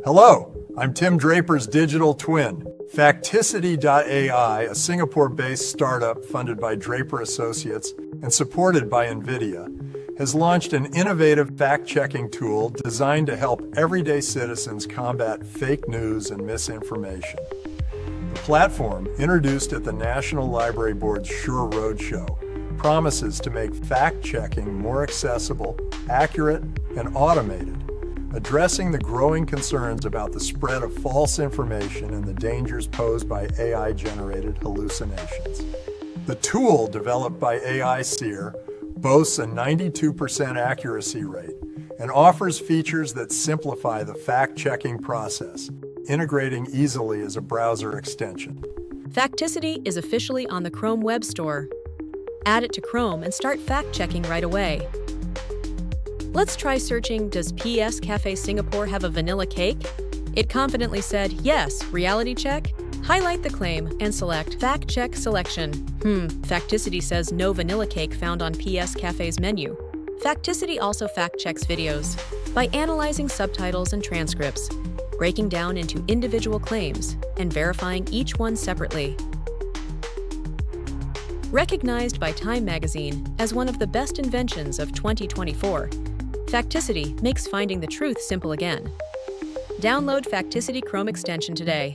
Hello, I'm Tim Draper's digital twin. Facticity.ai, a Singapore based startup funded by Draper Associates and supported by NVIDIA, has launched an innovative fact checking tool designed to help everyday citizens combat fake news and misinformation. The platform, introduced at the National Library Board's Sure Roadshow, promises to make fact checking more accessible, accurate, and automated, addressing the growing concerns about the spread of false information and the dangers posed by AI generated hallucinations. The tool, developed by AI Seer, boasts a 92% accuracy rate and offers features that simplify the fact checking process, integrating easily as a browser extension. Facticity is officially on the Chrome Web Store. Add it to Chrome and start fact checking right away. Let's try searching Does PS Cafe Singapore have a vanilla cake? It confidently said, Yes, reality check. Highlight the claim and select Fact Check Selection. Hmm, Facticity says no vanilla cake found on PS Cafe's menu. Facticity also fact checks videos by analyzing subtitles and transcripts, breaking down into individual claims, and verifying each one separately. Recognized by Time magazine as one of the best inventions of 2024, Facticity makes finding the truth simple again. Download Facticity Chrome extension today